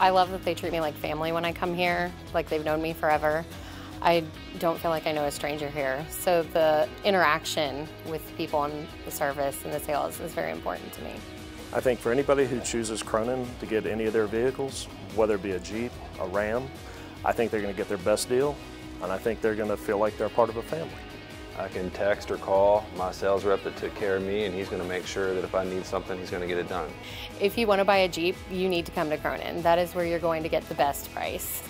I love that they treat me like family when I come here, like they've known me forever. I don't feel like I know a stranger here. So the interaction with people in the service and the sales is very important to me. I think for anybody who chooses Cronin to get any of their vehicles, whether it be a Jeep, a Ram, I think they're going to get their best deal, and I think they're going to feel like they're part of a family. I can text or call my sales rep that took care of me, and he's going to make sure that if I need something, he's going to get it done. If you want to buy a Jeep, you need to come to Cronin. That is where you're going to get the best price.